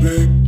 back.